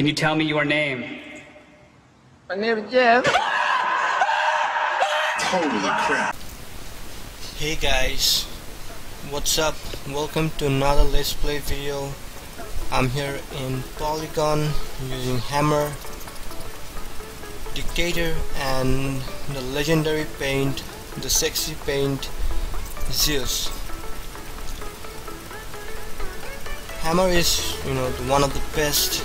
Can you tell me your name? My name is Jeff. Holy crap. Hey guys, what's up? Welcome to another Let's Play video. I'm here in Polygon using Hammer, Dictator and the legendary paint, the sexy paint, Zeus. Hammer is, you know, one of the best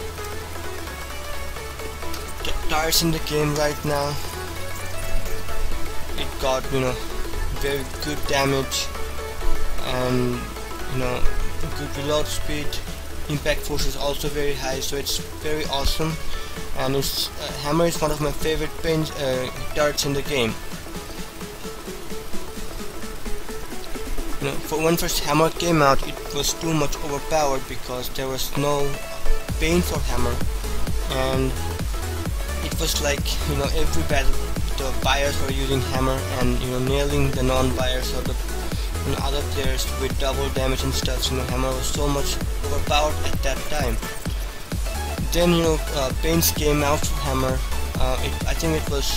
t- in the game right now. It got, you know, very good damage and you know good reload speed. Impact force is also very high so it's very awesome. And it's uh, hammer is one of my favorite paint uh, darts in the game. You know for when first hammer came out it was too much overpowered because there was no paint for hammer. And it was like you know every battle the buyers were using hammer and you know nailing the non-buyers or the you know, other players with double damage and stuff. You know, hammer was so much overpowered at that time. Then you know, uh, paints came out for hammer. Uh, it, I think it was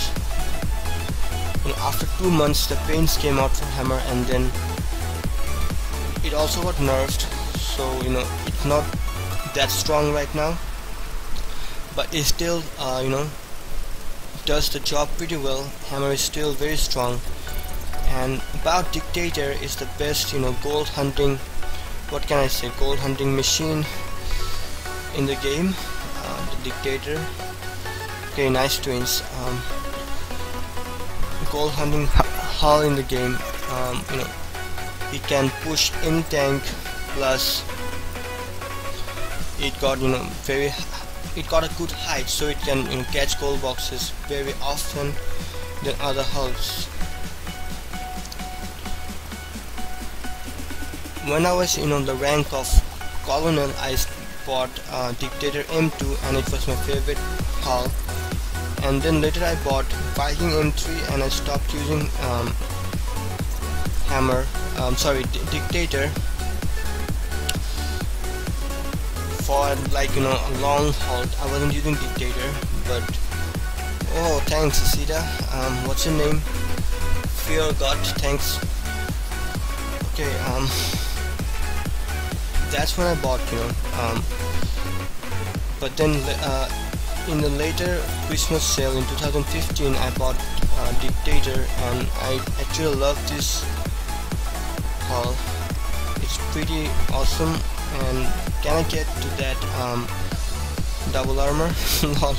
you know, after two months the Pains came out for hammer, and then it also got nerfed. So you know, it's not that strong right now, but it's still uh, you know does the job pretty well. Hammer is still very strong. And about Dictator is the best, you know, gold hunting, what can I say, gold hunting machine in the game. Uh, the Dictator. Okay, nice twins. Um, gold hunting hull in the game. Um, you know, it can push any tank. Plus, it got you know very it got a good height so it can you know catch gold boxes very often than other hulls. When I was you know the rank of colonel I bought uh, dictator M2 and it was my favorite hull. And then later I bought Viking M3 and I stopped using um, hammer um, sorry dictator for like you know a long halt. I wasn't using dictator but oh thanks Asida um, what's your name? Fear god thanks. Okay um that's when I bought you know um, but then uh, in the later Christmas sale in 2015 I bought uh, dictator and I actually love this haul it's pretty awesome and can I get to that um, double armor? Lol.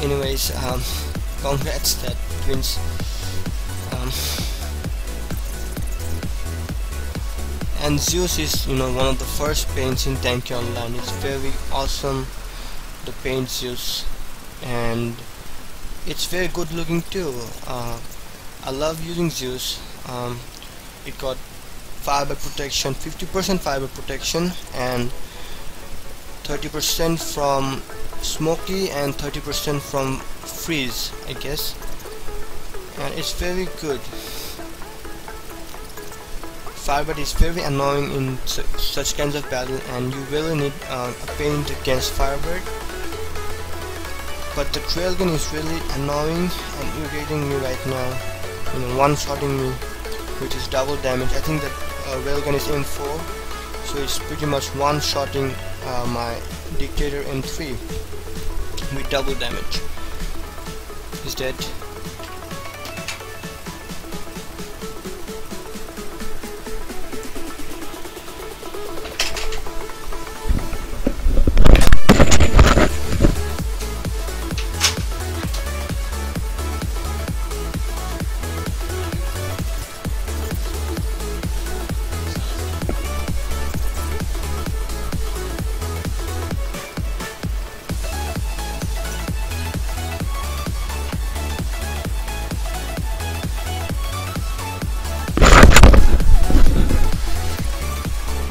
Anyways, um, congrats that twins. Um, and Zeus is you know one of the first paints in Tanki Online. It's very awesome. The paint Zeus, and it's very good looking too. Uh, I love using Zeus. Um, it got fiber protection 50% fiber protection and 30% from smoky and 30% from freeze I guess. And it's very good. Firebird is very annoying in su such kinds of battle and you really need uh, a paint against firebird but the trail gun is really annoying and irritating me right now. You know one-shotting me which is double damage. I think that uh, railgun is M4 so it's pretty much one-shotting uh, my Dictator M3 with double damage. He's dead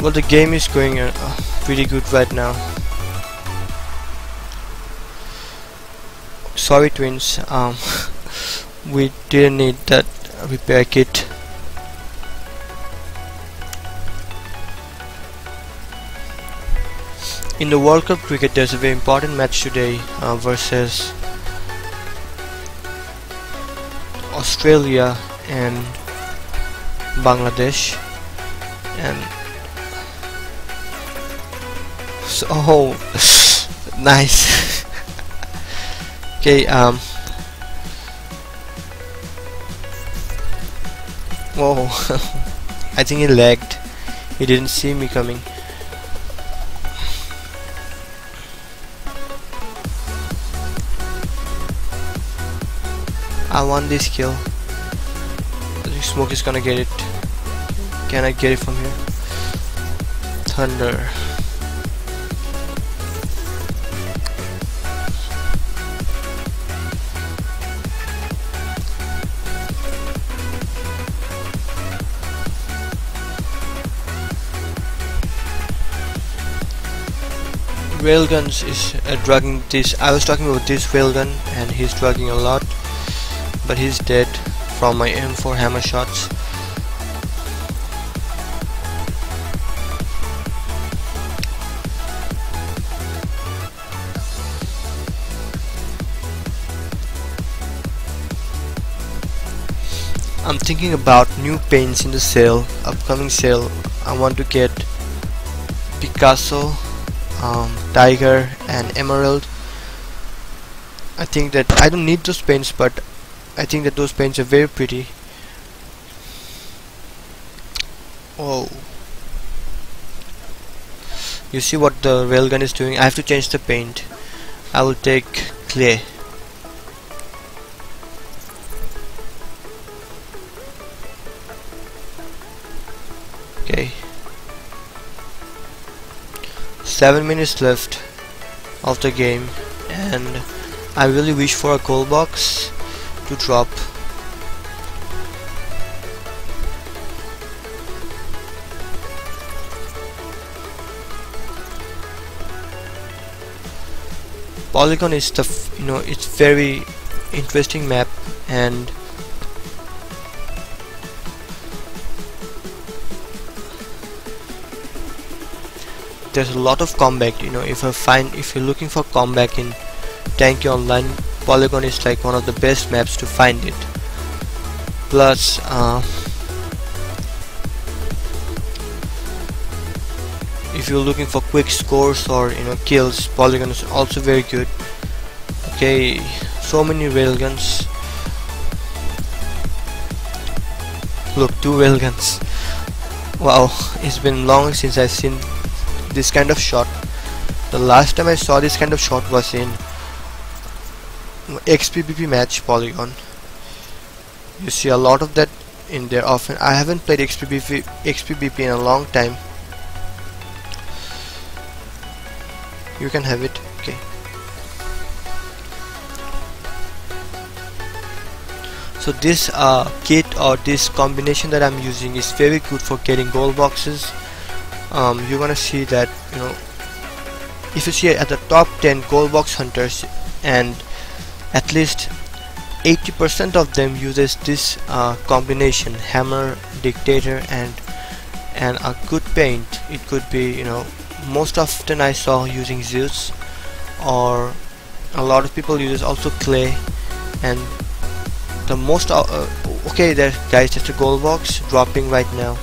Well, the game is going uh, pretty good right now. Sorry, twins. Um, we didn't need that repair kit. in the World Cup cricket there's a very important match today uh, versus Australia and Bangladesh and oh nice okay um whoa I think he lagged he didn't see me coming I want this kill. I think Smoke is gonna get it. Can I get it from here? Thunder. Railguns is uh, dragging this. I was talking about this railgun and he's dragging a lot but he's dead from my M4 hammer shots. I'm thinking about new paints in the sale, upcoming sale. I want to get Picasso, um, Tiger and Emerald. I think that I don't need those paints but I think that those paints are very pretty. Oh you see what the railgun is doing? I have to change the paint. I will take clay 7 minutes left of the game and I really wish for a gold box to drop. Polygon is the you know it's very interesting map and there's a lot of comeback you know if I find if you're looking for comeback in Tanki Online Polygon is like one of the best maps to find it. Plus uh, if you're looking for quick scores or you know kills Polygon is also very good. Okay so many railguns. Look two railguns. Wow it's been long since I've seen this kind of shot. The last time I saw this kind of shot was in XPBP match polygon. You see a lot of that in there often. I haven't played XPBP in a long time. You can have it. Okay. So this uh, kit or this combination that I'm using is very good for getting gold boxes um, you're gonna see that you know if you see at the top 10 gold box hunters and at least 80% of them uses this uh, combination hammer dictator and and a good paint. It could be you know most often I saw using Zeus or a lot of people use also clay. And the most uh okay there guys just a gold box dropping right now.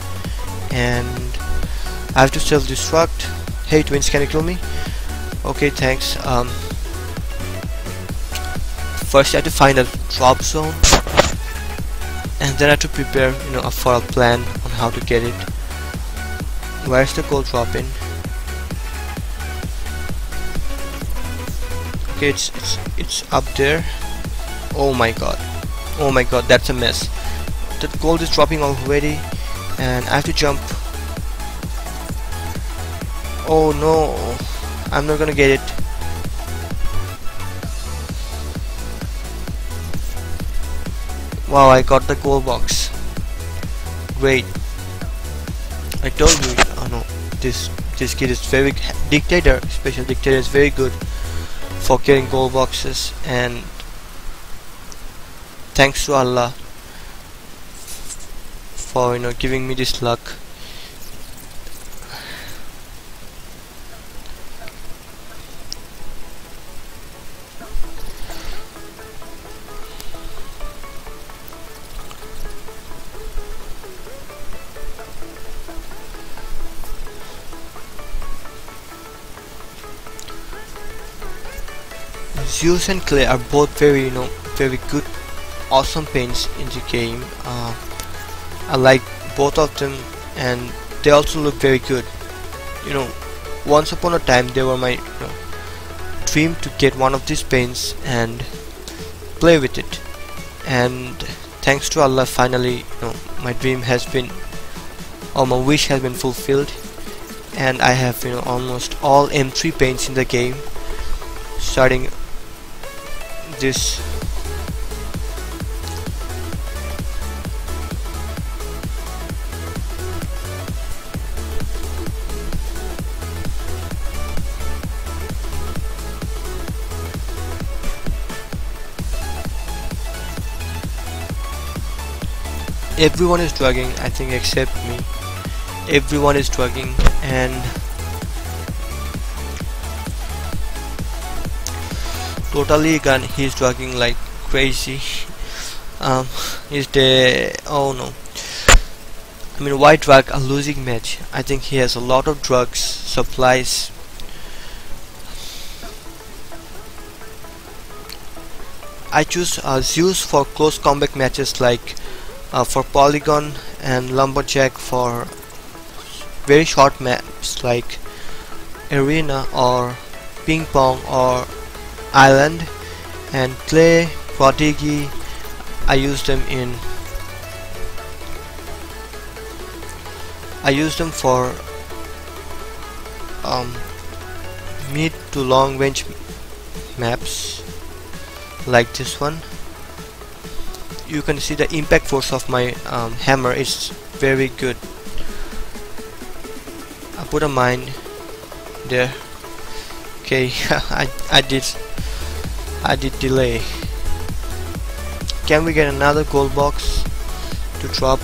And I have to self-destruct hey twins can you kill me? Okay thanks. Um, first I have to find a drop zone. And then I have to prepare you know for a plan on how to get it. Where's the gold drop in okay it's it's it's up there. Oh my god. Oh my god that's a mess. The gold is dropping already and I have to jump oh no I'm not gonna get it Wow, I got the gold box. Great. I told you, oh no, this this kid is very dictator, special dictator is very good for getting gold boxes and thanks to Allah for you know giving me this luck. Zeus and Clay are both very you know very good awesome paints in the game. Uh, I like both of them and they also look very good. You know once upon a time they were my you know, dream to get one of these paints and play with it. And thanks to Allah finally you know my dream has been or my wish has been fulfilled. And I have you know almost all M3 paints in the game starting this. Everyone is drugging I think except me. Everyone is drugging and totally gun he's drugging like crazy. Um is the oh no. I mean white drug a losing match. I think he has a lot of drugs supplies. I choose uh, Zeus for close combat matches like uh, for Polygon and Lumberjack for very short maps like Arena or Ping Pong or Island and Clay, Prodigy I use them in I use them for um, mid to long range maps like this one. You can see the impact force of my um, hammer is very good. I put a mine there. Okay I, I did Did delay. Can we get another gold box to drop?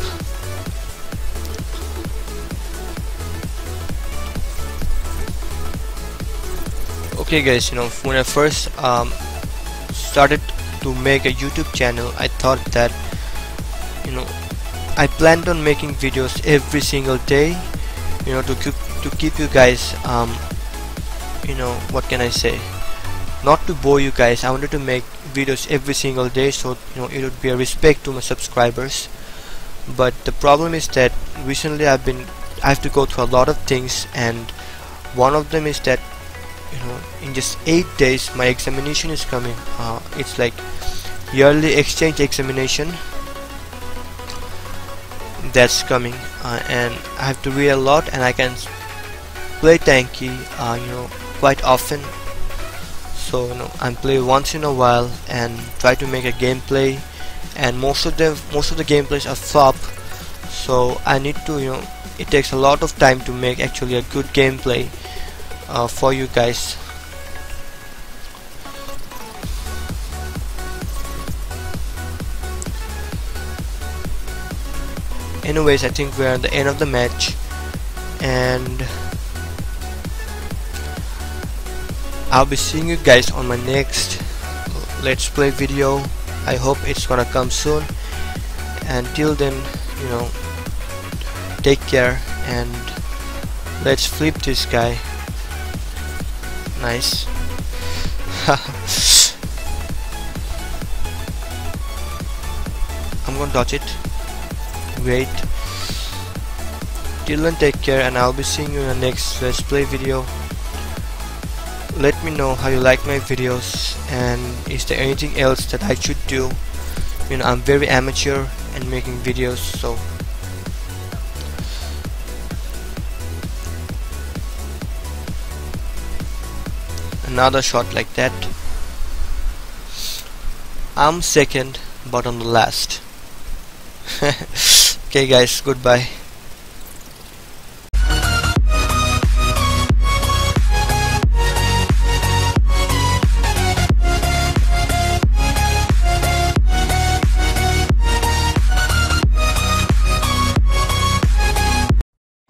Okay guys you know when I first um, started to make a YouTube channel I thought that you know I planned on making videos every single day you know to keep to keep you guys um, you know what can I say not to bore you guys I wanted to make videos every single day so you know it would be a respect to my subscribers. But the problem is that recently I've been I have to go through a lot of things and one of them is that you know in just eight days my examination is coming. Uh, it's like yearly exchange examination that's coming uh, and I have to read a lot and I can play tanki uh, you know quite often so you know I'm play once in a while and try to make a gameplay. And most of them most of the gameplays are flop. So I need to you know it takes a lot of time to make actually a good gameplay uh, for you guys. Anyways I think we're at the end of the match. And I'll be seeing you guys on my next let's play video. I hope it's gonna come soon. Until then you know take care and let's flip this guy. Nice. I'm gonna dodge it. Wait. Till then take care and I'll be seeing you in the next let's play video let me know how you like my videos and is there anything else that I should do? You know I'm very amateur and making videos so. Another shot like that. I'm second but on the last. Okay guys goodbye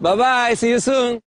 拜拜 See you soon.